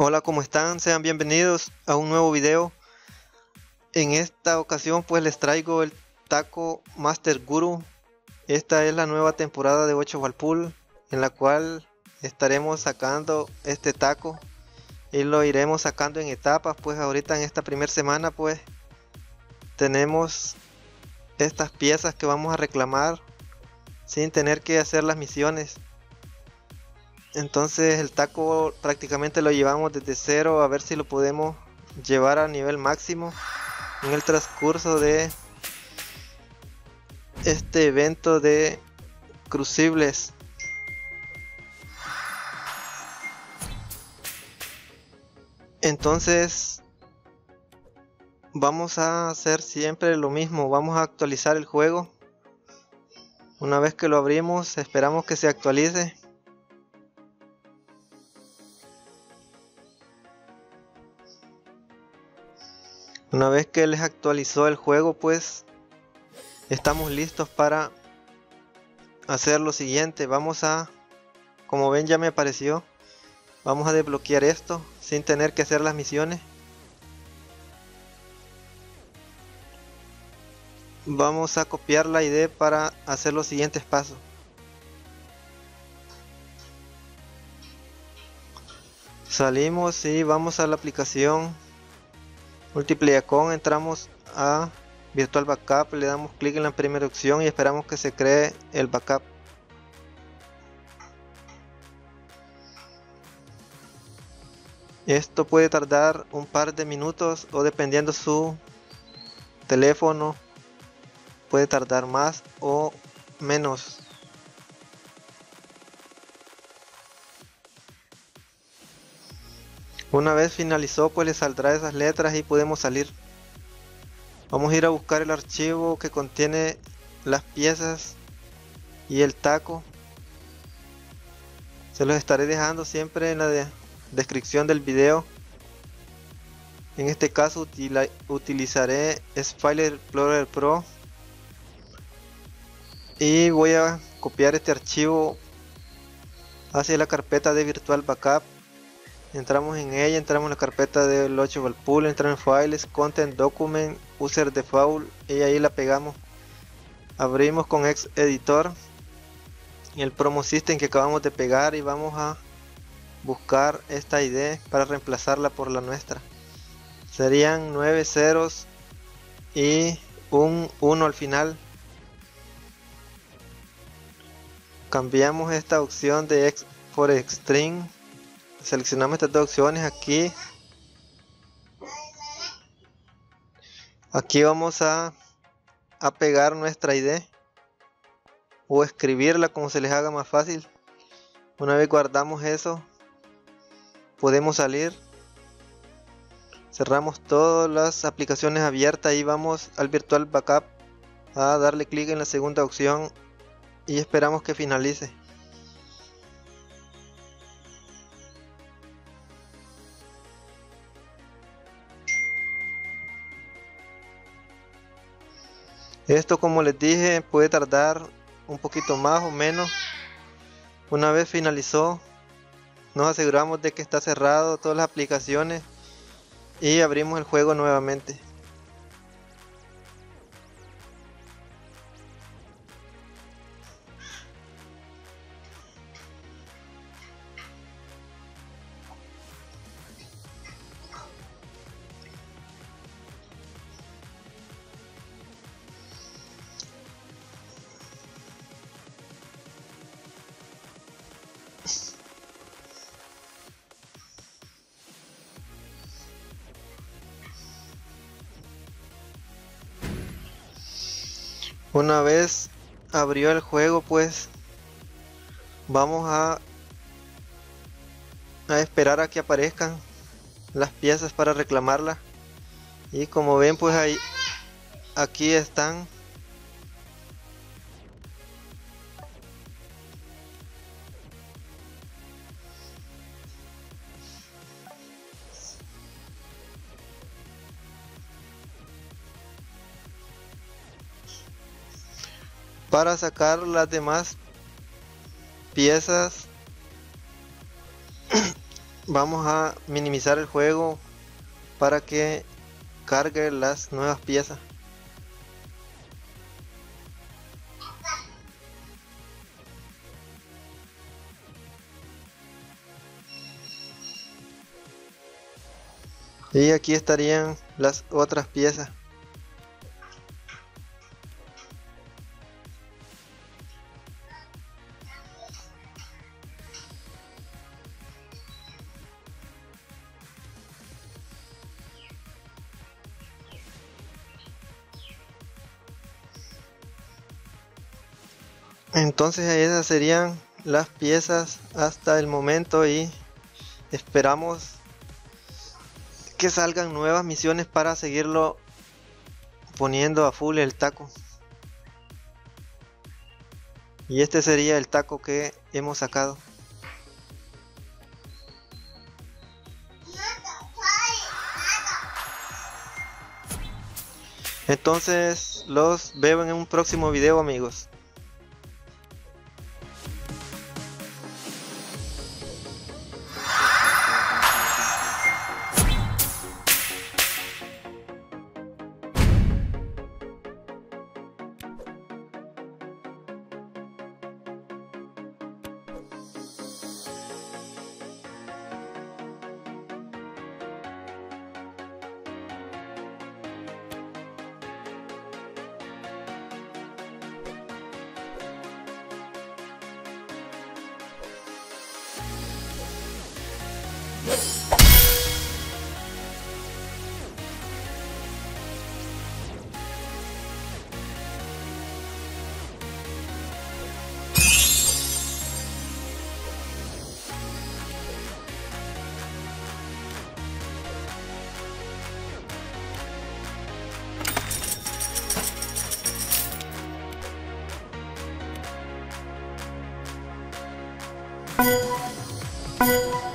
Hola, ¿cómo están? Sean bienvenidos a un nuevo video. En esta ocasión pues les traigo el Taco Master Guru. Esta es la nueva temporada de 8 Valpool en la cual estaremos sacando este taco y lo iremos sacando en etapas pues ahorita en esta primera semana pues tenemos estas piezas que vamos a reclamar sin tener que hacer las misiones entonces el taco prácticamente lo llevamos desde cero a ver si lo podemos llevar a nivel máximo en el transcurso de este evento de crucibles. Entonces vamos a hacer siempre lo mismo vamos a actualizar el juego. Una vez que lo abrimos esperamos que se actualice una vez que les actualizó el juego pues estamos listos para hacer lo siguiente. Vamos a como ven ya me apareció. Vamos a desbloquear esto sin tener que hacer las misiones. Vamos a copiar la ID para hacer los siguientes pasos. Salimos y vamos a la aplicación multiplier.com entramos a virtual backup le damos clic en la primera opción y esperamos que se cree el backup Esto puede tardar un par de minutos o dependiendo su teléfono puede tardar más o menos. Una vez finalizó pues le saldrá esas letras y podemos salir. Vamos a ir a buscar el archivo que contiene las piezas y el taco. Se los estaré dejando siempre en la de descripción del video en este caso utilizaré File Explorer Pro y voy a copiar este archivo hacia la carpeta de Virtual Backup entramos en ella, entramos en la carpeta del 8 Valpool, entramos en Files, Content, Document, User Default y ahí la pegamos abrimos con Ex Editor el Promo System que acabamos de pegar y vamos a buscar esta ID para reemplazarla por la nuestra. Serían 9 ceros y un 1 al final. Cambiamos esta opción de for string. Seleccionamos estas dos opciones aquí. Aquí vamos a, a pegar nuestra ID o escribirla como se les haga más fácil. Una vez guardamos eso, podemos salir cerramos todas las aplicaciones abiertas y vamos al virtual backup a darle clic en la segunda opción y esperamos que finalice esto como les dije puede tardar un poquito más o menos. Una vez finalizó nos aseguramos de que está cerrado todas las aplicaciones y abrimos el juego nuevamente Una vez abrió el juego, pues vamos a, a esperar a que aparezcan las piezas para reclamarlas. Y como ven, pues ahí aquí están para sacar las demás piezas. Vamos a minimizar el juego para que cargue las nuevas piezas. Y aquí estarían las otras piezas entonces esas serían las piezas hasta el momento y esperamos que salgan nuevas misiones para seguirlo poniendo a full el taco. Y este sería el taco que hemos sacado. Entonces los veo en un próximo video amigos you